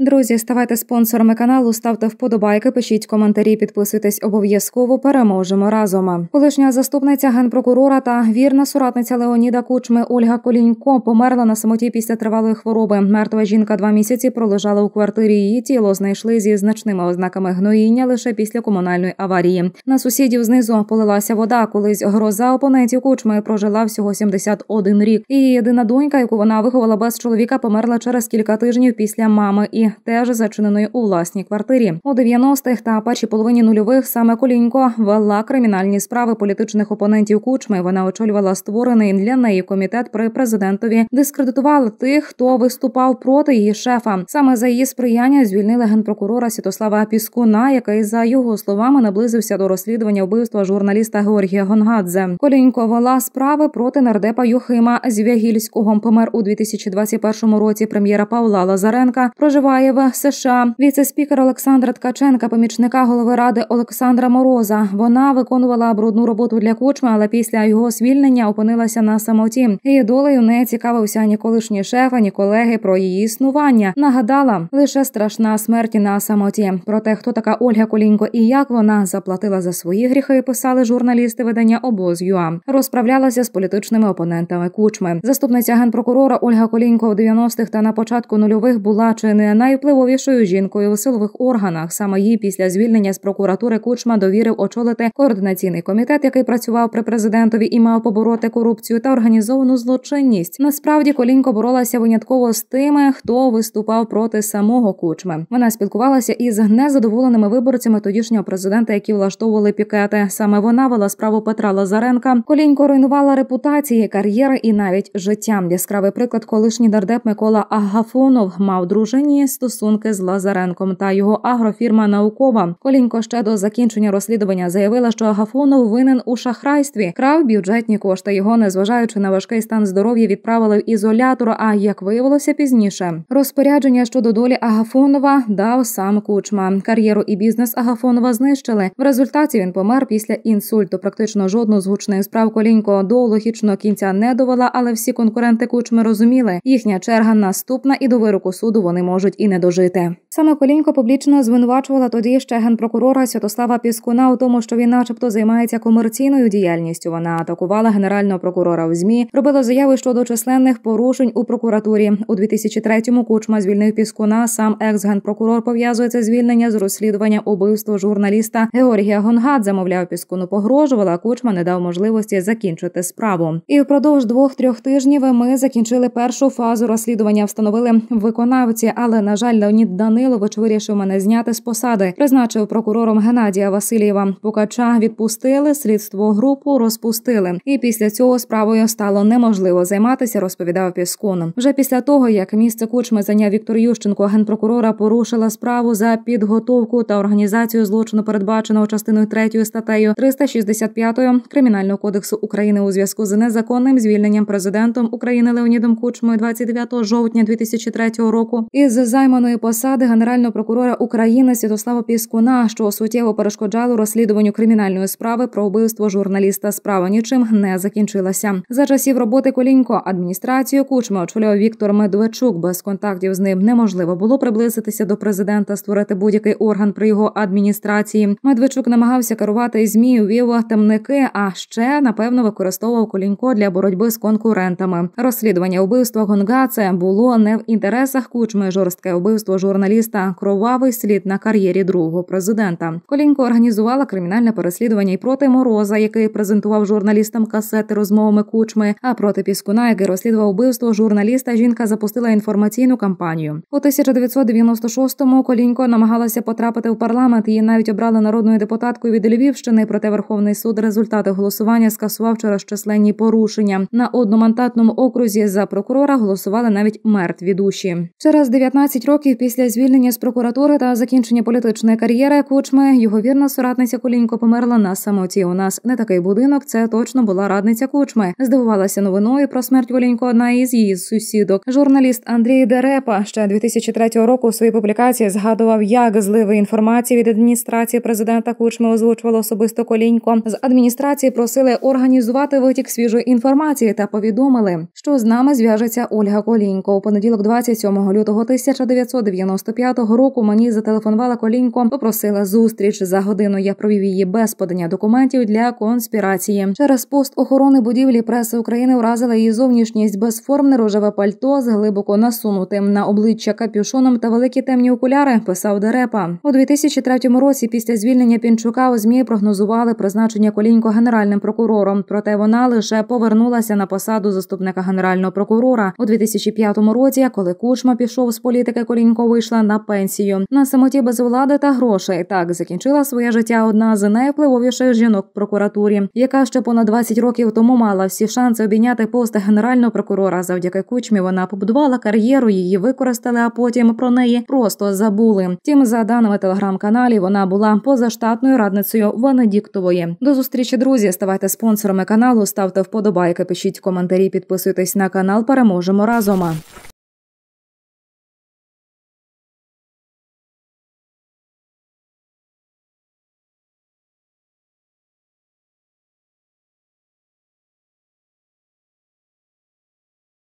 Друзі, ставайте спонсорами каналу, ставте вподобайки, пишіть коментарі, підписуйтесь обов'язково. Переможемо разом. Колишня заступниця генпрокурора та вірна соратниця Леоніда Кучми Ольга Колінько померла на самоті після тривалої хвороби. Мертва жінка два місяці пролежала у квартирі. Її тіло знайшли зі значними ознаками гноїння лише після комунальної аварії. На сусідів знизу полилася вода. Колись гроза опонентів кучми прожила всього 71 рік. І єдина донька, яку вона виховала без чоловіка, померла через кілька тижнів після мами і теж зачиненої у власній квартирі. У 90-х та першій половині нульових саме Колінько вела кримінальні справи політичних опонентів кучми. Вона очолювала створений для неї комітет при президентові, дискредитувала тих, хто виступав проти її шефа. Саме за її сприяння звільнили генпрокурора Святослава Піскуна, який за його словами наблизився до розслідування вбивства журналіста Георгія Гонгадзе. Колінько вела справи проти нардепа Юхима Звягільського. Помер у 2021 році. Прем'єра Павла Лазаренка проживає в США. Віце-спікер Олександра Ткаченка, помічника голови ради Олександра Мороза. Вона виконувала брудну роботу для кучми, але після його звільнення опинилася на самоті. Її долею не цікавився ні колишні шефа, ні колеги про її існування. Нагадала лише страшна смерть на самоті. Про те, хто така Ольга Колінько і як вона заплатила за свої гріхи, писали журналісти видання обоз.ЮА. розправлялася з політичними опонентами кучми. Заступниця генпрокурора Ольга Колінько в 90-х та на початку нульових була чи не найвпливовішою жінкою у силових органах. Саме їй після звільнення з прокуратури Кучма довірив очолити координаційний комітет, який працював при президентові і мав побороти корупцію та організовану злочинність. Насправді Колінько боролася винятково з тими, хто виступав проти самого кучми. Вона спілкувалася із незадоволеними виборцями тодішнього президента, які влаштовували пікети. Саме вона вела справу Петра Лазаренка. Колінько руйнувала репутації, кар'єри і навіть життя. Яскравий приклад, колишній дардеп Микола Агафонов мав дружині стосунки з Лазаренком та його агрофірма наукова. Колінько ще до закінчення розслідування заявила, що Агафонов винен у шахрайстві, крав бюджетні кошти. Його, незважаючи на важкий стан здоров'я, відправили в ізолятор. А як виявилося пізніше, розпорядження щодо долі Агафонова дав сам кучма. Кар'єру і бізнес Агафонова знищили. В результаті він помер після інсульту. Практично жодну з гучних справ колінько до логічного кінця не довела, але всі конкуренти кучми розуміли, їхня черга наступна, і до вироку суду вони можуть і не дожити. Саме колінько публічно звинувачувала тоді ще генпрокурора Святослава Піскуна у тому, що він, начебто, займається комерційною діяльністю. Вона атакувала генерального прокурора в змі, робила заяви щодо численних порушень у прокуратурі. У 2003-му Кучма звільнив Піскуна. Сам екс-генпрокурор пов'язує це звільнення з розслідування убивства журналіста Георгія Гонгадзе. Мовляв, Піскуну погрожувала. Кучма не дав можливості закінчити справу. І впродовж двох-трьох тижнів ми закінчили першу фазу розслідування. Встановили виконавці, але на жаль, Леонід Данилович вирішив мене зняти з посади. Призначив прокурором Геннадія Васильєва. Пукача відпустили, слідство групу розпустили. І після цього справою стало неможливо займатися. Розповідав Піскун. Вже після того, як місце кучми зайняв Віктор Ющенко, генпрокурора порушила справу за підготовку та організацію злочину, передбаченого частиною 3 статтею 365 кримінального кодексу України у зв'язку з незаконним звільненням президентом України Леонідом Кучмою 29 жовтня 2003 року із займаної посади генерального прокурора України Святослава Піскуна, що суттєво перешкоджало розслідуванню кримінальної справи про вбивство журналіста. Справа нічим не закінчилася. За часів роботи колінько адміністрацію Кучми очолював Віктор Медведчук. Без контактів з ним неможливо було приблизитися до президента, створити будь-який орган при його адміністрації. Медведчук намагався керувати змі, вів темники, а ще напевно використовував колінько для боротьби з конкурентами. Розслідування вбивства Гонгаце було не в інтересах кучми. Жорстке вбивство журналіста, кровавий слід на кар'єрі другого президента. Колінько організувала кримінальне переслідування і проти мороза, який презентував журналістам касети розмовами кучми. А проти Піскуна, який розслідував вбивство журналіста, жінка запустила інформаційну кампанію. У 1996-му Колінько намагалася потрапити в парламент. Її навіть обрали народною депутаткою від Львівщини. Проте Верховний суд результати голосування скасував через численні порушення. На одномандатному окрузі за прокурора голосували навіть мертві душі. Через 19 років після звільнення з прокуратури та закінчення політичної кар'єри кучми його вірна соратниця Колінько померла на самоті. У нас не такий будинок. Це точно була радниця кучми. Здивувалася новиною про смерть Колінько одна із її сусідок. Журналіст Андрій Дерепа ще 2003 року у своїй публікації згадував, як зливи інформації від адміністрації президента Кучми озвучувало особисто колінько. З адміністрації просили організувати витік свіжої інформації та повідомили, що з нами зв'яжеться Ольга Колінько. У понеділок, 27 лютого 1995 року мені зателефонувала колінько, попросила зустріч. За годину я провів її без подання документів для конспірації. Через пост охорони будівлі преси України вразила її зовнішність безформне рожеве пальто з глибоко насунутим на обличчя капюшоном та великі темні окуляри. Писав Дерепа у 2003 році. Після звільнення Пінчука у змі прогнозували призначення колінько генеральним прокурором. Проте вона лише повернулася на посаду заступника генерального прокурора у 2005 році, коли Кучма пішов з політики, колінько вийшла на пенсію на самоті без влади та грошей. Так закінчила своє життя одна з найвпливовіших жінок в прокуратурі, яка ще понад 20 років тому мала всі шанси обійняти пост генерального прокурора. Завдяки кучмі вона побудувала кар'єру, її використали, а потім про неї просто забули. Тим, за даними телеграм-каналі, вона була позаштатною радницею Венедіктової. До зустрічі, друзі. Ставайте спонсорами каналу, ставте вподобайки, пишіть коментарі, підписуйтесь на канал. Переможемо разом.